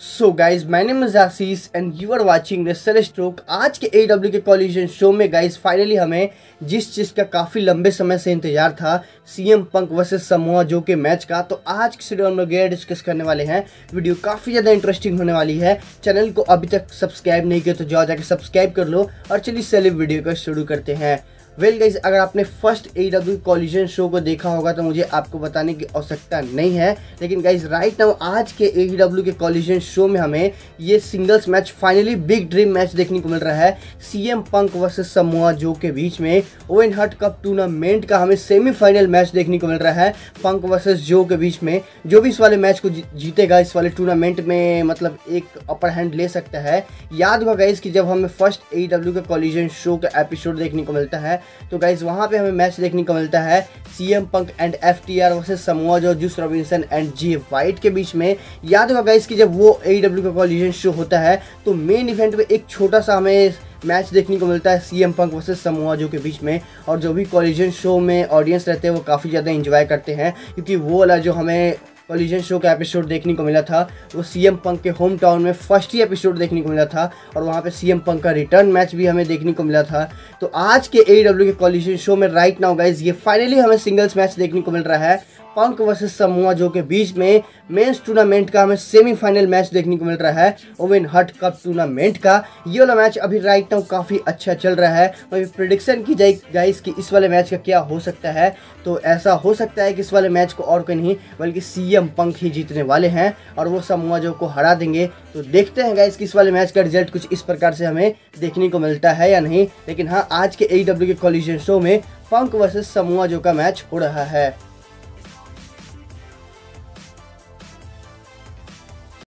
So guys name is and you are watching wrestle stroke आज के A W के collision show में guys finally हमें जिस चीज़ का काफ़ी लंबे समय से इंतज़ार था सीएम पंक वर्सेस समूह जो के मैच का तो आज के वीडियो हम लोग ये डिस्कस करने वाले हैं। वीडियो काफ़ी ज़्यादा इंटरेस्टिंग होने वाली है। चैनल को अभी तक सब्सक्राइब नहीं किया तो जाओ जाके सब्सक्राइब कर लो और चलिए सेलिव वीडियो को शुरू करते हैं। वेल गाइज़ अगर आपने first A W Collision show को देखा होगा तो मुझे आपको बताने की आवश्यकता नहीं है। लेकिन गाइज़ राइट नाउ आज के ए डब्ल्यू के कॉलिजन शो में हमें ये singles match finally big dream match देखने को मिल रहा है। C M Punk versus Samoa Joe के बीच में ओवन हट कप टूर्नामेंट का हमें सेमीफाइनल मैच देखने को मिल रहा है। पंक वर्सेस जो के बीच में जो भी इस वाले मैच को जीतेगा, इस वाले टूर्नामेंट में मतलब एक अपर हैंड ले सकता है। याद होगा गाइज़ कि जब हमें फ़र्स्ट ए डब्ल्यू के कॉलिजन शो का एपिसोड देखने को मिलता है तो गाइज़ वहाँ पे हमें मैच देखने को मिलता है C M Punk and F T R versus Samoa Joe Juice Robinson and Jay White के बीच में। याद होगा गाइज़ कि जब वो ए डब्ल्यू का कॉलिजन शो होता है तो मेन इवेंट में एक छोटा सा हमें मैच देखने को मिलता है C M Punk versus Samoa Joe के बीच में। और जो भी कॉलिजन शो में ऑडियंस रहते हैं, वो काफ़ी ज़्यादा इंजॉय करते हैं, क्योंकि वो वाला जो हमें कॉलिजन शो का एपिसोड देखने को मिला था। वो सीएम पंक के होम टाउन में फ़र्स्ट ही एपिसोड देखने को मिला था और वहाँ पे सीएम पंक का रिटर्न मैच भी हमें देखने को मिला था। तो आज के ए डब्ल्यू के कॉलिजन शो में राइट नाउ गाइज़ ये फाइनली हमें सिंगल्स मैच देखने को मिल रहा है। पंक वर्सेस समूह, जो के बीच में मेंस टूर्नामेंट का हमें सेमीफाइनल मैच देखने को मिल रहा है, ओवेन हट कप टूर्नामेंट का। ये वाला मैच अभी राइट नाउ काफ़ी अच्छा चल रहा है। वही प्रिडिक्शन की जाए गाइस कि इस वाले मैच का क्या हो सकता है। तो ऐसा हो सकता है कि इस वाले मैच को और कोई नहीं, बल्कि सीएम पंक ही जीतने वाले हैं और वो समूह जो को हरा देंगे। तो देखते हैं गाइस कि इस वाले मैच का रिज़ल्ट कुछ इस प्रकार से हमें देखने को मिलता है या नहीं। लेकिन हाँ आज के ए के कॉलिजन शो में पंक वर्सेस समूह जो का मैच हो रहा है।